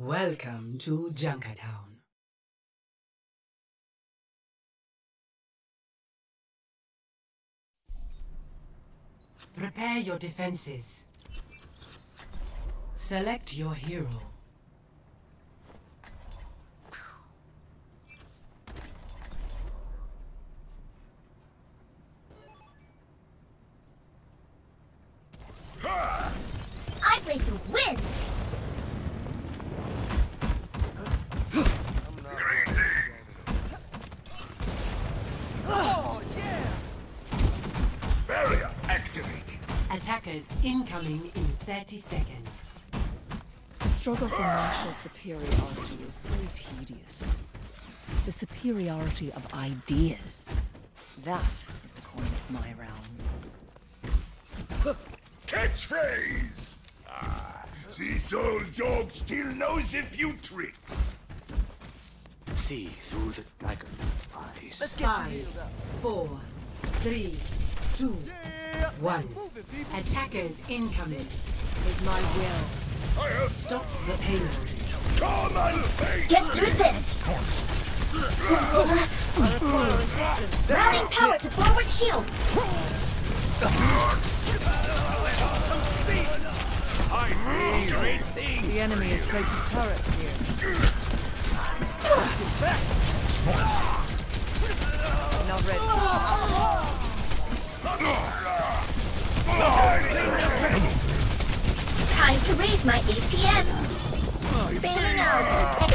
Welcome to Junkertown. Prepare your defenses. Select your hero. I play to win! Barrier activated. Attackers incoming in 30 seconds. The struggle for martial superiority is so tedious. The superiority of ideas. That is the coin of my realm. Catchphrase! Ah, this old dog still knows a few tricks. See through the dragon eyes. Five, four, three, two, one. Attackers incoming. Is my will. I have Stop the pain. come and face Get through this! Routing power to forward shield! The enemy has placed a turret here. Not ready. Time to raise my APM! Bailing out!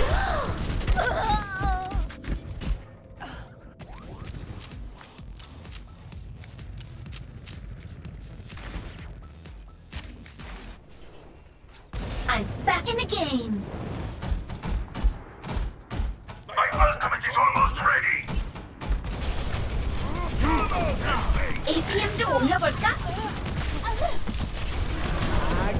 I'm back in the game!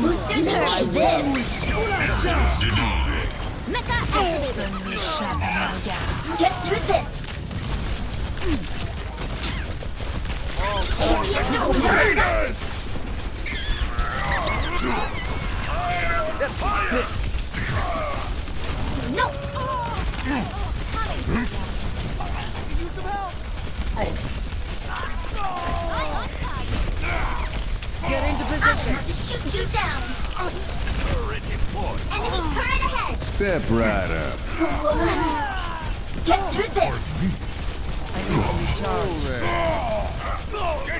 Boosters Get into position. i shoot down. Enemy ahead. Step right up. Get through this. I need to recharge.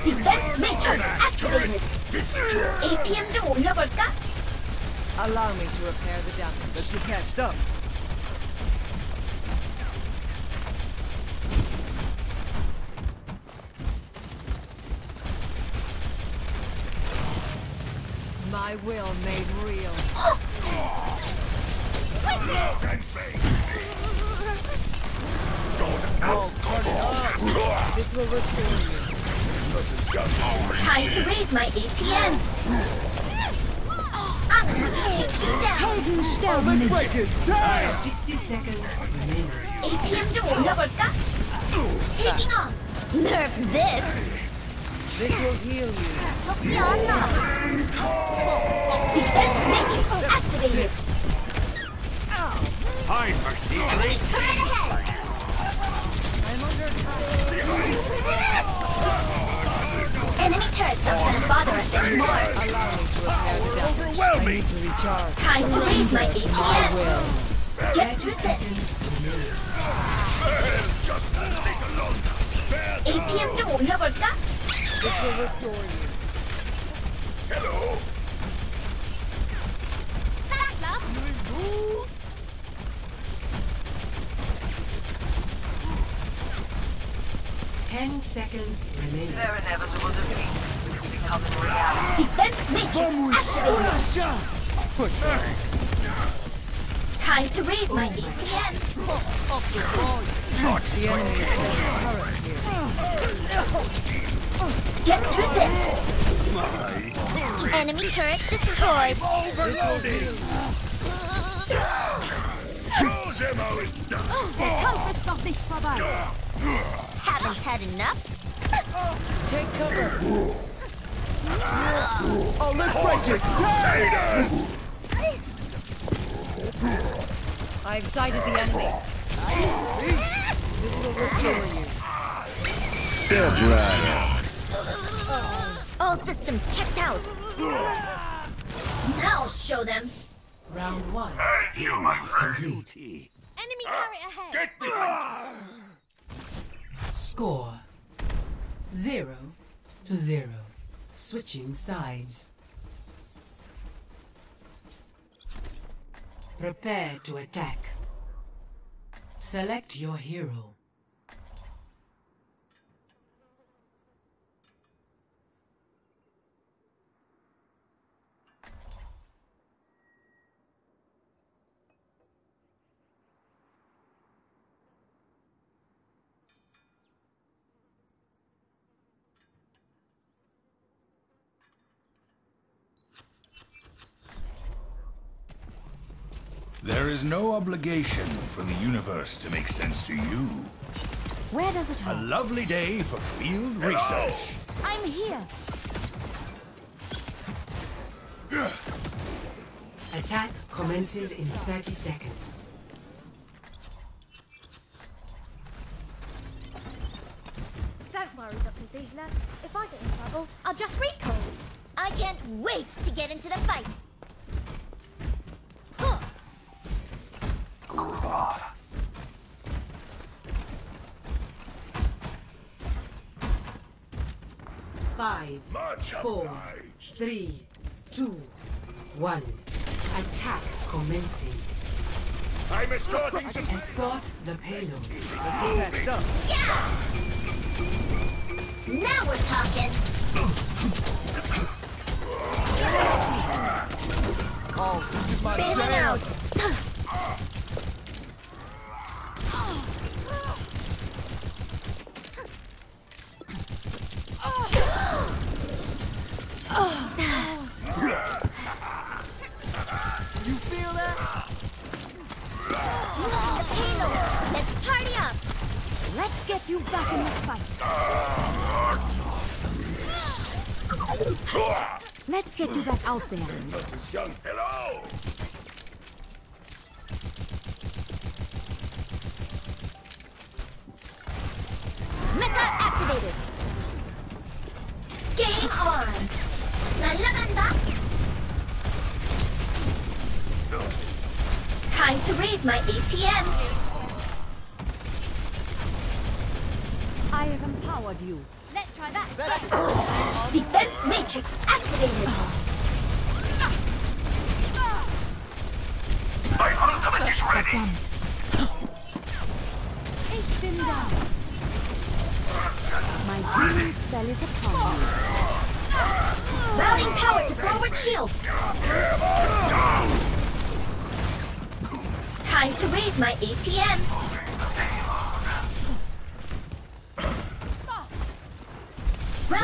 Defense matrix activated. APM 2 1 Allow me to repair the damage that you patched up. My will made real. Look and face me! Don't oh, This will restore you. Time to raise my APM. I'm gonna shoot you down! Helden sterben nicht! Die! 60 seconds. APM door, Taking off! Nerf this! This will heal you. Defense activated. Hi, Mercy. I'm under attack. Enemy turrets are bother us anymore. Allow me to recharge. Time to read my APM. Get to reset. APM 2 level up. This will restore you. Hello. Ten seconds remaining. Their inevitable defeat is becoming reality. Defense matrix Vamos, activated. Sasha! Push back. Time to raise my APM. Up the volume. The enemy is placing turrets here. Ah. Get through this. Enemy turret destroyed. Overloading! Show them how it's done! Kampf ist noch nicht vorbei. Haven't had enough? Take cover. Oh, let's break it! Crusaders! I've sighted the enemy. This will restore you. All systems checked out. Now show them. Round one. Thank you, my friend. Duty. Enemy turret ahead. Get behind! Ah! Score zero to zero. Switching sides. Prepare to attack. Select your hero. There is no obligation for the universe to make sense to you. Where does it A lovely day for field research. I'm here. Attack commences in 30 seconds. Don't worry, Dr. Ziegler. If I get in trouble, I'll just recall. I can't wait to get into the fight. Much four, obliged. three, two, one. Attack commencing. I'm escorting some... Escort the payload. Next up. Yeah! Now we're talking. Oh, this is my Bailing jam. out. You feel that? The payload. Let's party up. Let's get you back in the fight. Let's get you back out there. This young... Hello! Mecha activated. Game on. 날라간다. Time to raise my APM. I have empowered you. Let's try that. Defense matrix activated. My ultimate is ready! Ich bin da. My healing spell is upon you. Routing power to forward shield. Time to raise my APM.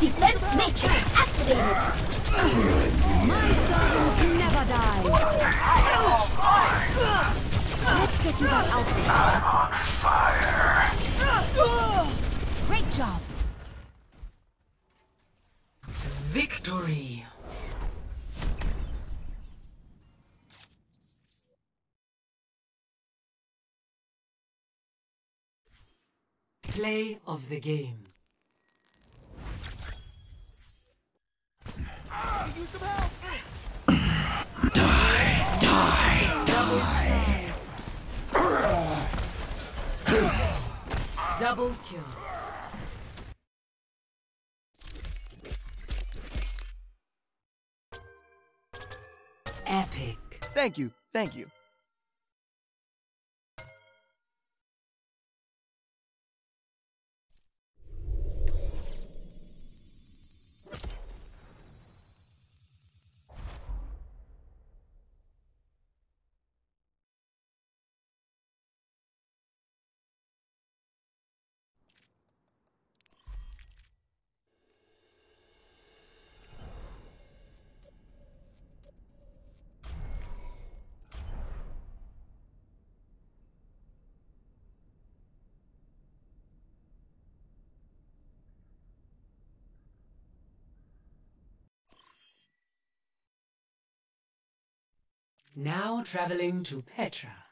Defense matrix activated. My servants never die. Let's get you back out fire! Great job. Victory! Play of the game. Some help! Double kill. Epic. Thank you, thank you. Now traveling to Petra.